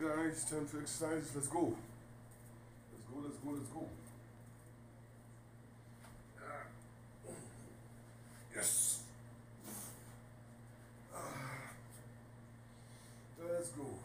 guys, time to exercise. Let's go. Let's go, let's go, let's go. Ah. Yes. Ah. Let's go.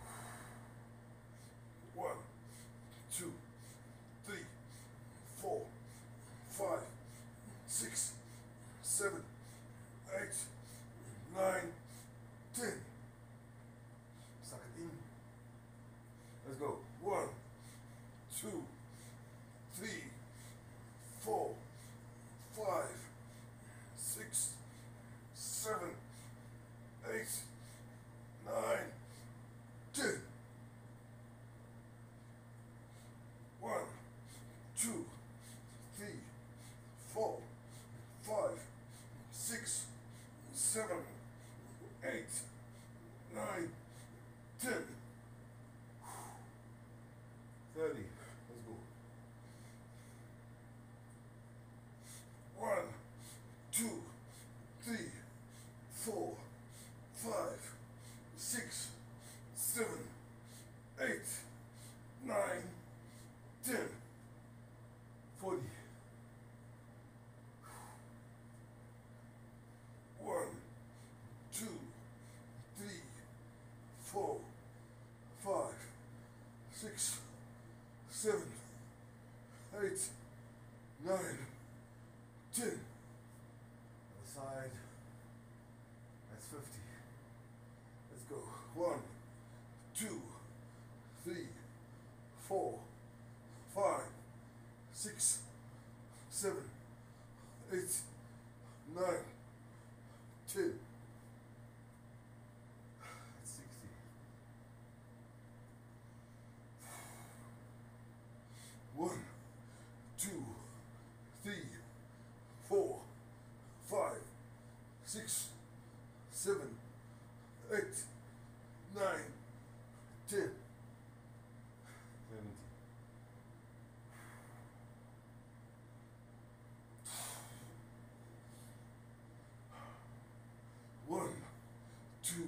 seven, eight, nine, ten. Other side. That's 50. Let's go. One, two, three, four, five, six, seven, eight, nine. six, seven, eight, nine, ten. One, two.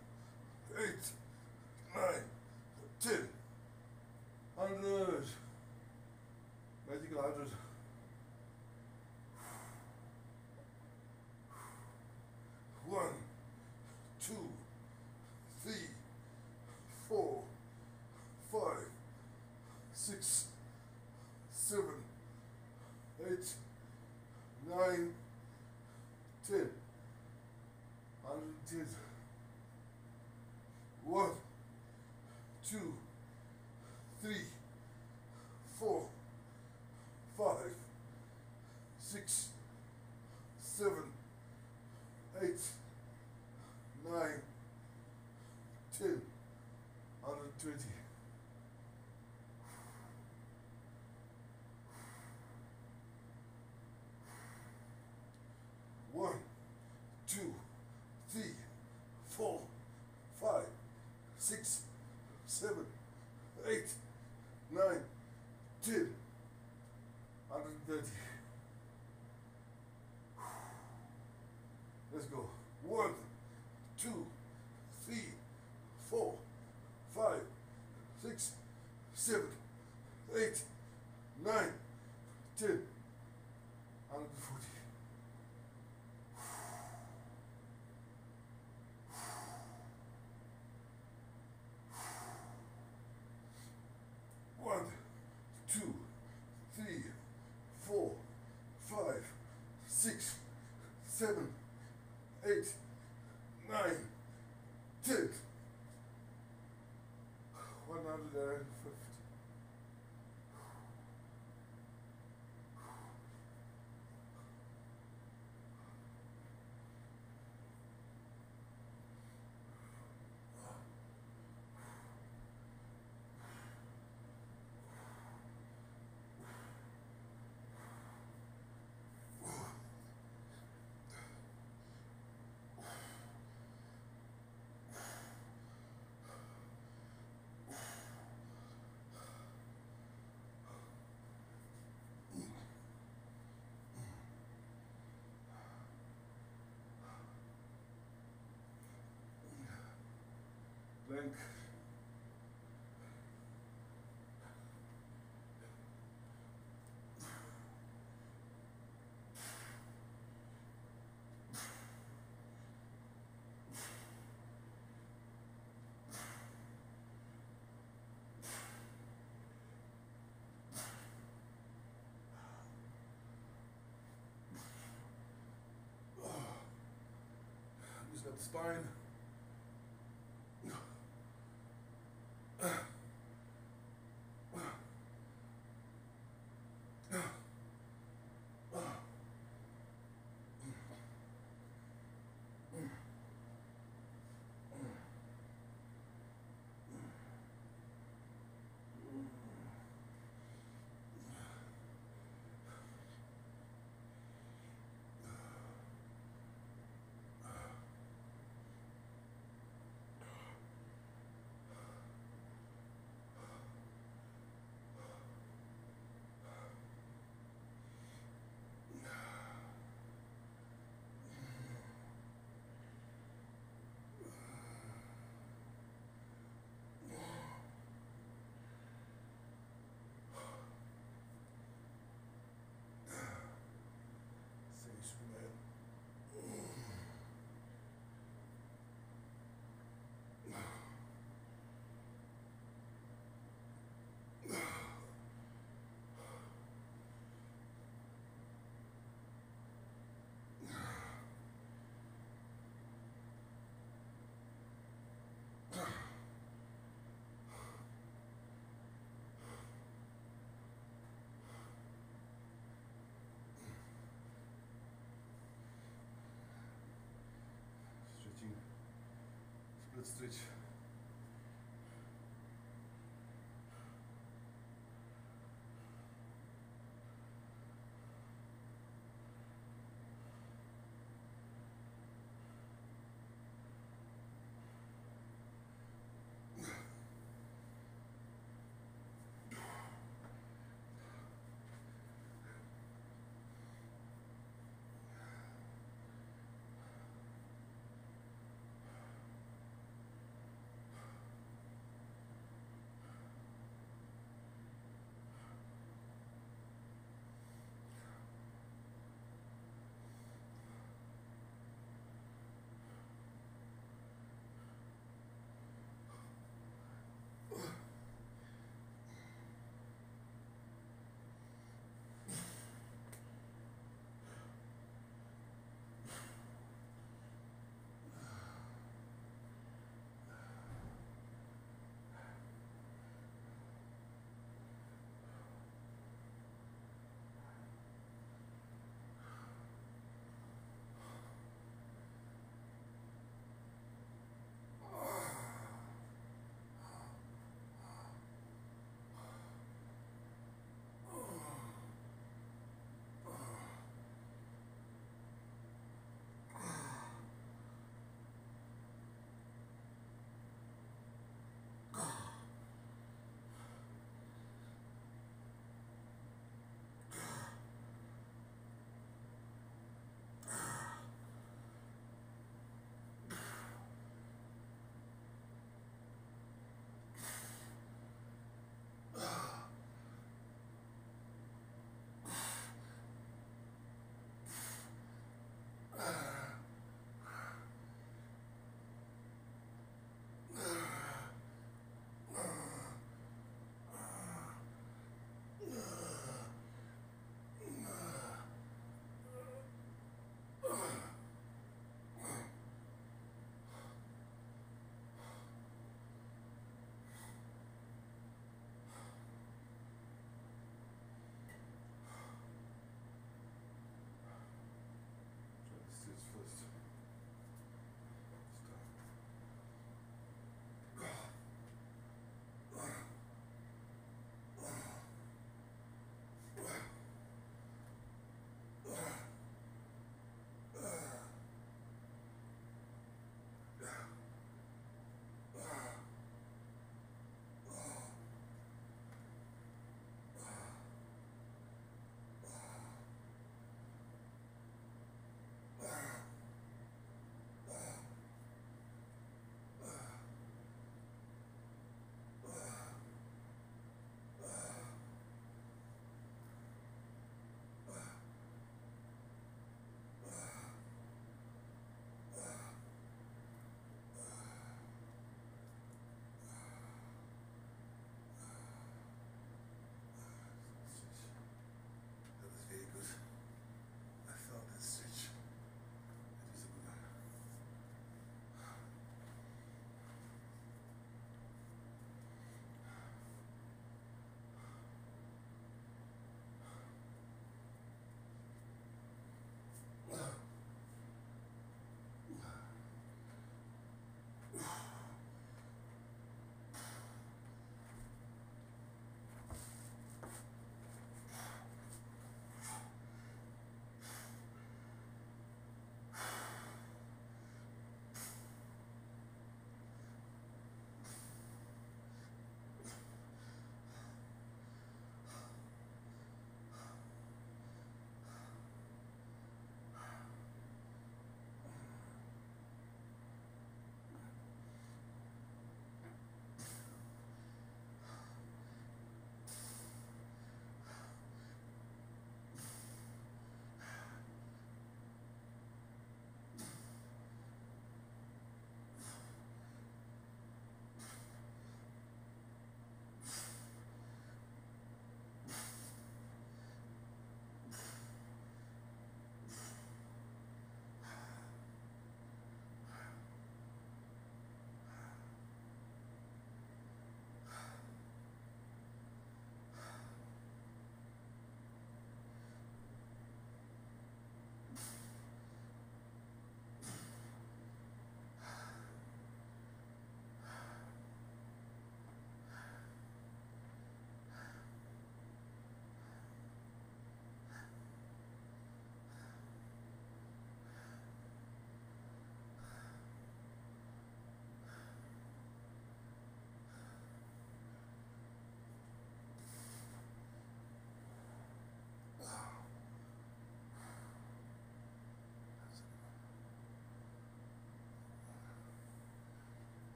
two, three, four, five, six, seven, eight, nine, ten, hundred and twenty. One, two, three, four, five, six, seven, eight, nine, seven. Spine. зустріч.